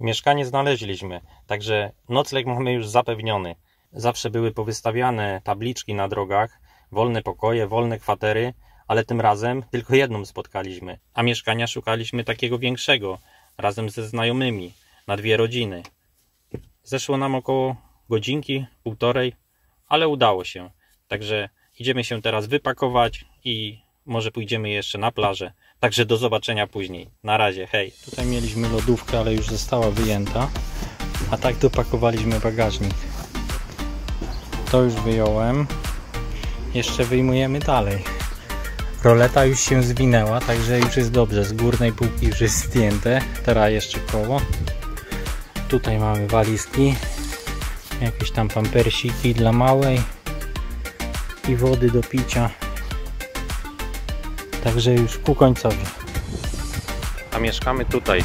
Mieszkanie znaleźliśmy, także nocleg mamy już zapewniony. Zawsze były powystawiane tabliczki na drogach, wolne pokoje, wolne kwatery, ale tym razem tylko jedną spotkaliśmy, a mieszkania szukaliśmy takiego większego, razem ze znajomymi, na dwie rodziny. Zeszło nam około godzinki, półtorej, ale udało się. Także idziemy się teraz wypakować i może pójdziemy jeszcze na plażę. Także do zobaczenia później. Na razie, hej. Tutaj mieliśmy lodówkę, ale już została wyjęta. A tak dopakowaliśmy bagażnik. To już wyjąłem. Jeszcze wyjmujemy dalej. Roleta już się zwinęła, także już jest dobrze. Z górnej półki już jest zdjęte. Teraz jeszcze koło. Tutaj mamy walizki. Jakieś tam pampersiki dla małej. I wody do picia. Także już ku końcowi. A mieszkamy tutaj.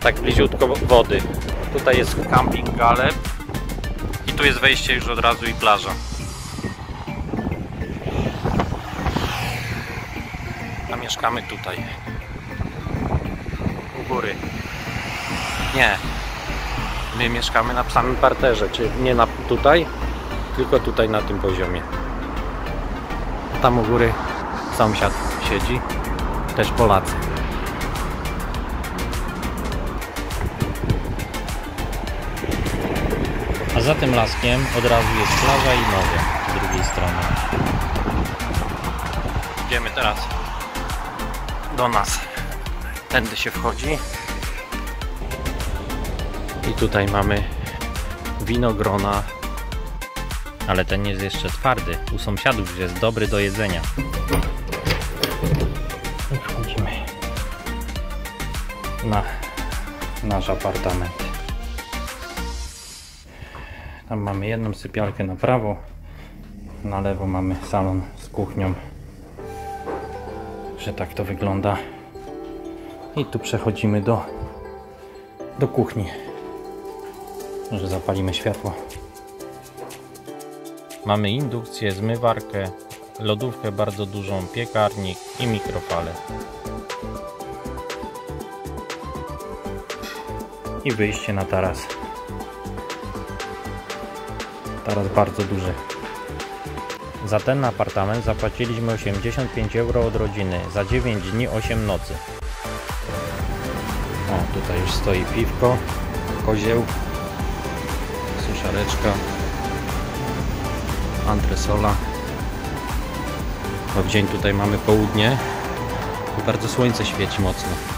Tak bliziutko wody. Tutaj jest camping Galeb. I tu jest wejście już od razu i plaża. A mieszkamy tutaj. U góry. Nie. My mieszkamy na samym parterze, czyli nie na tutaj, tylko tutaj na tym poziomie. Tam u góry sąsiad siedzi, też Polacy. A za tym laskiem od razu jest plaża i morze z drugiej strony. Idziemy teraz do nas. Tędy się wchodzi. I tutaj mamy winogrona. Ale ten jest jeszcze twardy. U sąsiadów jest dobry do jedzenia. Na nasz apartament. Tam mamy jedną sypialkę na prawo. Na lewo mamy salon z kuchnią. Że tak to wygląda. I tu przechodzimy do, do kuchni. Może zapalimy światło. Mamy indukcję, zmywarkę, lodówkę bardzo dużą, piekarnik i mikrofale. I wyjście na taras. Taras bardzo duży. Za ten apartament zapłaciliśmy 85 euro od rodziny, za 9 dni 8 nocy. O, tutaj już stoi piwko, kozieł, suszareczka, antresola. Bo w dzień tutaj mamy południe i bardzo słońce świeci mocno.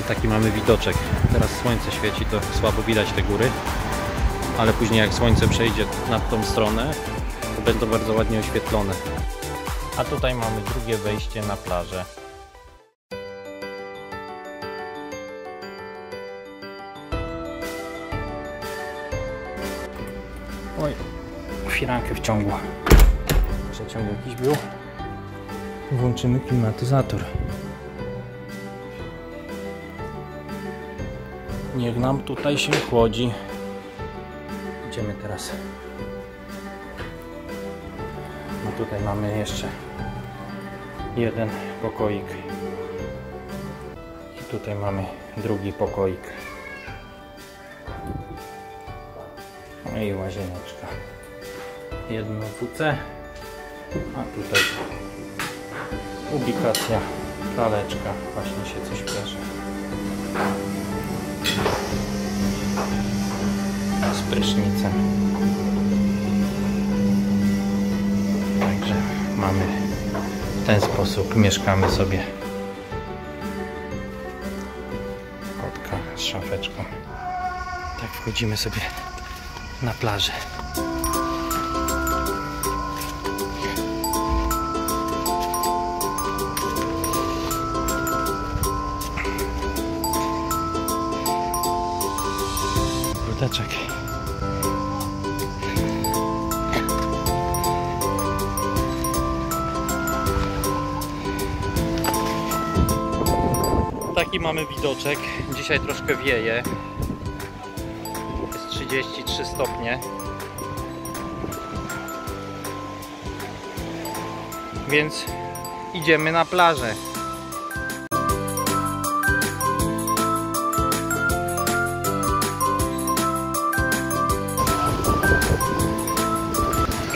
I taki mamy widoczek. Teraz słońce świeci, to słabo widać te góry, ale później jak słońce przejdzie nad tą stronę, to będą bardzo ładnie oświetlone. A tutaj mamy drugie wejście na plażę. Oj, firankę wciągła. Przeciąg jakiś był. Włączymy klimatyzator. Niech nam tutaj się chłodzi. Idziemy teraz. No tutaj mamy jeszcze jeden pokoik. I tutaj mamy drugi pokoik. No i łazieneczka. Jedno WC. A tutaj ubikacja, laleczka. Właśnie się coś bierze. Z prysznicem. Także mamy w ten sposób mieszkamy sobie. Kotka z szafeczką. Tak wchodzimy sobie na plażę. Rudeczek. Taki mamy widoczek. Dzisiaj troszkę wieje. Jest 33 stopnie. Więc idziemy na plażę.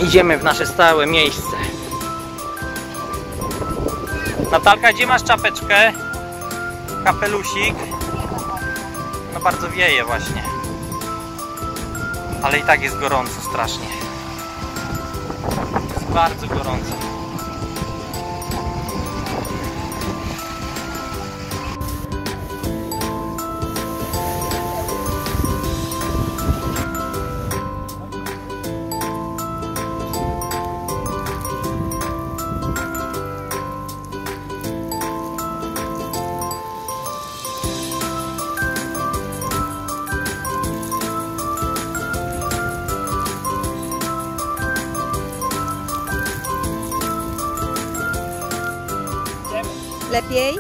Idziemy w nasze stałe miejsce. Natalka, gdzie masz czapeczkę? Kapelusik. No bardzo wieje właśnie. Ale i tak jest gorąco strasznie. Jest bardzo gorąco. La piel